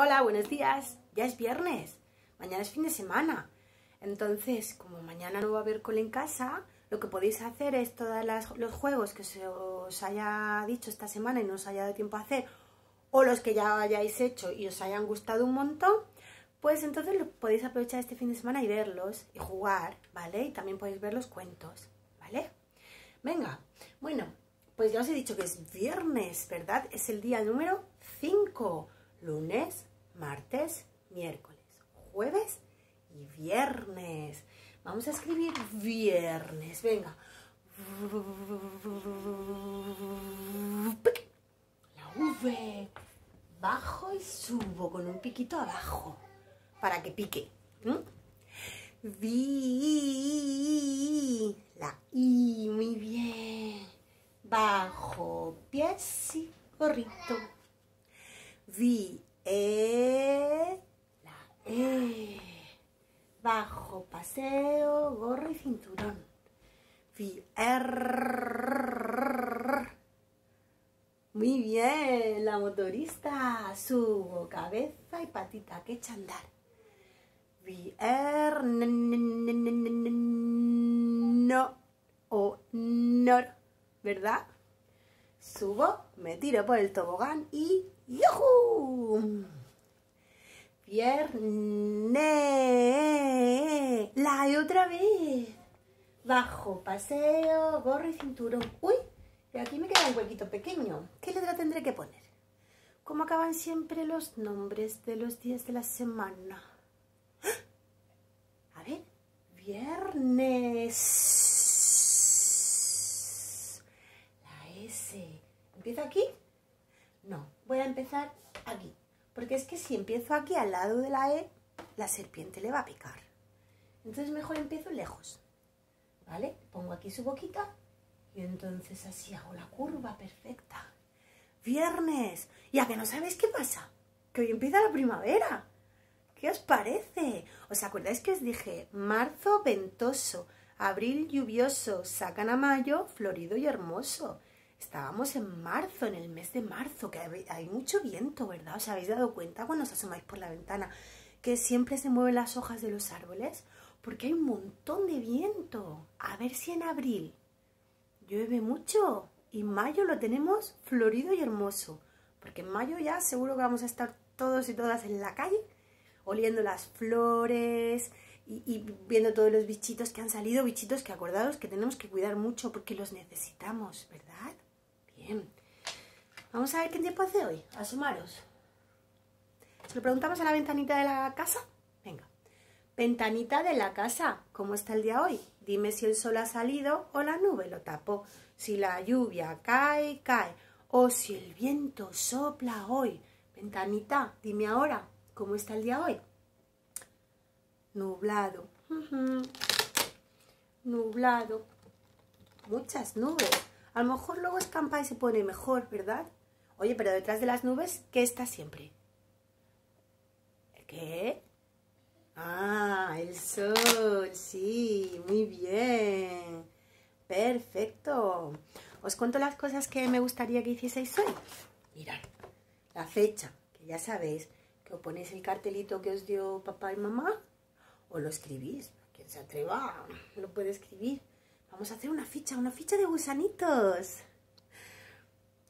Hola, buenos días. Ya es viernes. Mañana es fin de semana. Entonces, como mañana no va a haber cole en casa, lo que podéis hacer es todos los juegos que se os haya dicho esta semana y no os haya dado tiempo a hacer, o los que ya hayáis hecho y os hayan gustado un montón, pues entonces podéis aprovechar este fin de semana y verlos y jugar, ¿vale? Y también podéis ver los cuentos, ¿vale? Venga, bueno, pues ya os he dicho que es viernes, ¿verdad? Es el día número 5, lunes, martes, miércoles, jueves y viernes. Vamos a escribir viernes, venga. La V. Bajo y subo con un piquito abajo para que pique. Vi. La I, muy bien. Bajo, pies y gorrito. Vi, E, la E. Bajo, paseo, gorro y cinturón. Vi, R. Muy bien, la motorista. Subo, cabeza y patita que echa andar. VR, no, o no, ¿verdad? Subo, me tiro por el tobogán y ¡yujú! Viernes, la y otra vez. Bajo, paseo, gorro y cinturón. ¡Uy! Y aquí me queda un huequito pequeño. ¿Qué letra tendré que poner? ¿Cómo acaban siempre los nombres de los días de la semana? A ver, viernes. La S. ¿Empiezo aquí? No, voy a empezar aquí. Porque es que si empiezo aquí al lado de la E, la serpiente le va a picar. Entonces mejor empiezo lejos. ¿Vale? Pongo aquí su boquita y entonces así hago la curva perfecta. Viernes. ¿Y a que no sabéis qué pasa? Que hoy empieza la primavera. ¿Qué os parece? ¿Os acordáis que os dije marzo ventoso, abril lluvioso, sacan a mayo florido y hermoso? Estábamos en marzo, en el mes de marzo, que hay mucho viento, ¿verdad? ¿Os habéis dado cuenta cuando os asomáis por la ventana que siempre se mueven las hojas de los árboles? Porque hay un montón de viento. A ver si en abril llueve mucho y mayo lo tenemos florido y hermoso. Porque en mayo ya seguro que vamos a estar todos y todas en la calle oliendo las flores y, y, viendo todos los bichitos que han salido, bichitos que acordados que tenemos que cuidar mucho porque los necesitamos, ¿verdad? Vamos a ver qué tiempo hace hoy. Asomaros. ¿Se lo preguntamos a la ventanita de la casa? Venga. Ventanita de la casa, ¿cómo está el día hoy? Dime si el sol ha salido o la nube lo tapó. Si la lluvia cae, cae. O si el viento sopla hoy. Ventanita, dime ahora, ¿Cómo está el día hoy? Nublado. Nublado. Muchas nubes. A lo mejor luego escampa y se pone mejor, ¿verdad? Oye, pero detrás de las nubes, ¿qué está siempre? ¿El qué? Ah, el sol. Sí, muy bien. Perfecto. Os cuento las cosas que me gustaría que hicieseis hoy. Mirad, la fecha, que ya sabéis, que os ponéis el cartelito que os dio papá y mamá o lo escribís. Quien se atreva lo puede escribir. Vamos a hacer una ficha, una ficha de gusanitos.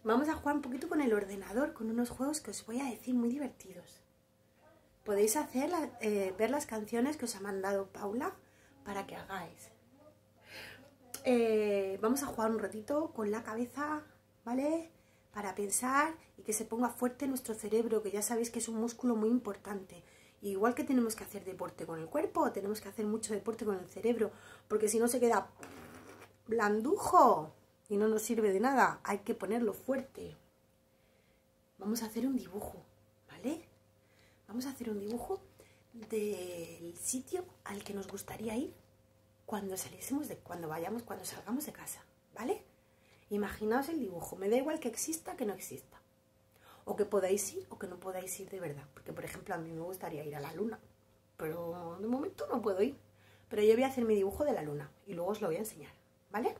Vamos a jugar un poquito con el ordenador, con unos juegos que os voy a decir muy divertidos. Podéis hacer eh, ver las canciones que os ha mandado Paula para que hagáis. Eh, vamos a jugar un ratito con la cabeza, ¿vale? para pensar y que se ponga fuerte nuestro cerebro, que ya sabéis que es un músculo muy importante. igual que tenemos que hacer deporte con el cuerpo, tenemos que hacer mucho deporte con el cerebro, porque si no se queda blandujo y no nos sirve de nada, hay que ponerlo fuerte. Vamos a hacer un dibujo, ¿vale? Vamos a hacer un dibujo del sitio al que nos gustaría ir cuando saliésemos de cuando vayamos, cuando salgamos de casa, ¿vale? Imaginaos el dibujo, me da igual que exista que no exista. O que podáis ir o que no podáis ir de verdad. Porque, por ejemplo, a mí me gustaría ir a la luna, pero de momento no puedo ir. Pero yo voy a hacer mi dibujo de la luna y luego os lo voy a enseñar, ¿vale?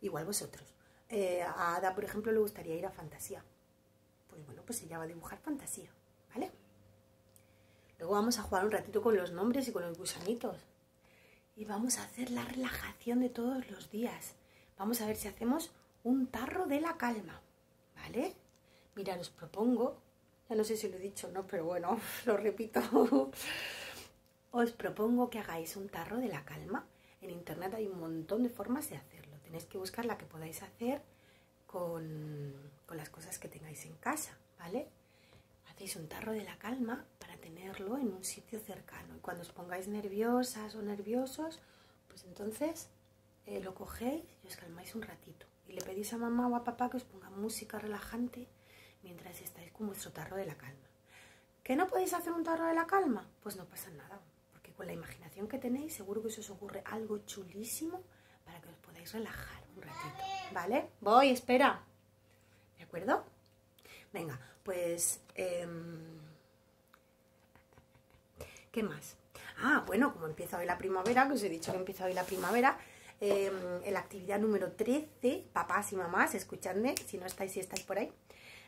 Igual vosotros. Eh, a Ada, por ejemplo, le gustaría ir a fantasía. Pues bueno, pues ella va a dibujar fantasía, ¿vale? Luego vamos a jugar un ratito con los nombres y con los gusanitos. Y vamos a hacer la relajación de todos los días. Vamos a ver si hacemos un tarro de la calma. ¿Vale? Mira, os propongo, ya no sé si lo he dicho no, pero bueno, lo repito. os propongo que hagáis un tarro de la calma. En internet hay un montón de formas de hacerlo. Tenéis que buscar la que podáis hacer con, las cosas que tengáis en casa, ¿vale? Hacéis un tarro de la calma para tenerlo en un sitio cercano. Y cuando os pongáis nerviosas o nerviosos, pues entonces eh, lo cogéis y os calmáis un ratito. Y le pedís a mamá o a papá que os ponga música relajante mientras estáis con vuestro tarro de la calma. ¿Que no podéis hacer un tarro de la calma? Pues no pasa nada, con la imaginación que tenéis seguro que se os ocurre algo chulísimo para que os podáis relajar un ratito. ¿Vale? Voy, espera. ¿De acuerdo? Venga, pues... Em, ¿Qué más? Ah, bueno, como empieza hoy la primavera, que os he dicho que empieza hoy la primavera, em, la actividad número 13, papás y mamás, escuchadme, si no estáis, si estáis por ahí,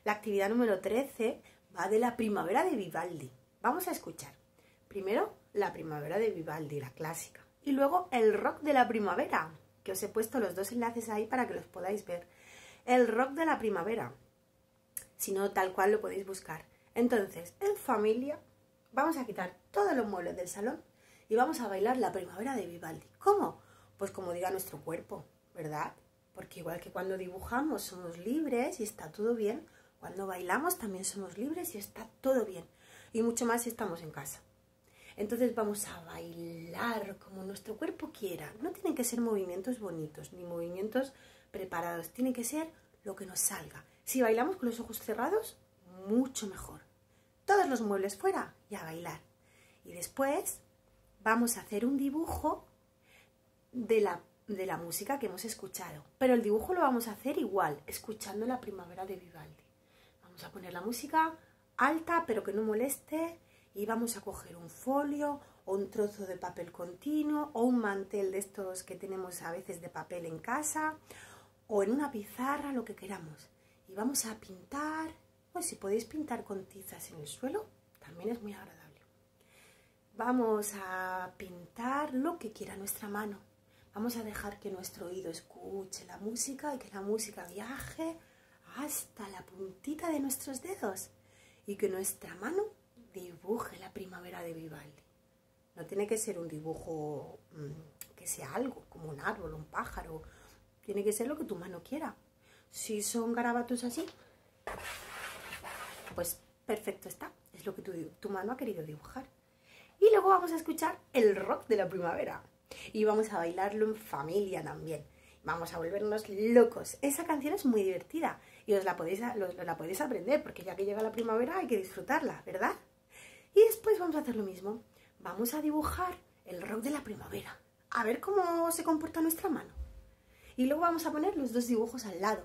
la actividad número 13 va de la primavera de Vivaldi. Vamos a escuchar. Primero, la primavera de Vivaldi, la clásica. Y luego, el rock de la primavera, que os he puesto los dos enlaces ahí para que los podáis ver. El rock de la primavera. Si no, tal cual lo podéis buscar. Entonces, en familia, vamos a quitar todos los muebles del salón y vamos a bailar la primavera de Vivaldi. ¿Cómo? Pues como diga nuestro cuerpo, ¿verdad? Porque igual que cuando dibujamos somos libres y está todo bien, cuando bailamos también somos libres y está todo bien. Y mucho más si estamos en casa. Entonces vamos a bailar como nuestro cuerpo quiera. No tienen que ser movimientos bonitos ni movimientos preparados. Tiene que ser lo que nos salga. Si bailamos con los ojos cerrados, mucho mejor. Todos los muebles fuera y a bailar. Y después vamos a hacer un dibujo de la, de la música que hemos escuchado. Pero el dibujo lo vamos a hacer igual, escuchando la primavera de Vivaldi. Vamos a poner la música alta, pero que no moleste, y vamos a coger un folio o un trozo de papel continuo o un mantel de estos que tenemos a veces de papel en casa o en una pizarra, lo que queramos. Y vamos a pintar, pues si podéis pintar con tizas en el suelo, también es muy agradable. Vamos a pintar lo que quiera nuestra mano. Vamos a dejar que nuestro oído escuche la música y que la música viaje hasta la puntita de nuestros dedos y que nuestra mano dibuje la primavera de Vivaldi. No tiene que ser un dibujo mm, que sea algo, como un árbol, un pájaro. Tiene que ser lo que tu mano quiera. Si son garabatos así, pues perfecto está. Es lo que tu, tu mano ha querido dibujar. Y luego vamos a escuchar el rock de la primavera. Y vamos a bailarlo en familia también. Vamos a volvernos locos. Esa canción es muy divertida y os la podéis, la podéis aprender porque ya que llega la primavera hay que disfrutarla, ¿verdad? Y después vamos a hacer lo mismo. Vamos a dibujar el rock de la primavera. A ver cómo se comporta nuestra mano. Y luego vamos a poner los dos dibujos al lado.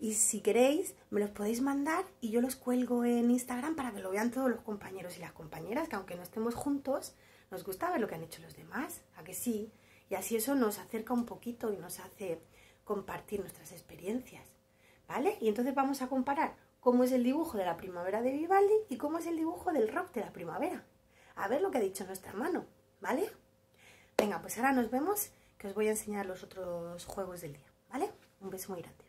Y si queréis, me los podéis mandar y yo los cuelgo en Instagram para que lo vean todos los compañeros y las compañeras, que aunque no estemos juntos, nos gusta ver lo que han hecho los demás. ¿A que sí? Y así eso nos acerca un poquito y nos hace compartir nuestras experiencias. ¿Vale? Y entonces vamos a comparar cómo es el dibujo de la primavera de Vivaldi y cómo es el dibujo del rock de la primavera. A ver lo que ha dicho nuestra mano, ¿vale? Venga, pues ahora nos vemos, que os voy a enseñar los otros juegos del día, ¿vale? Un beso muy grande.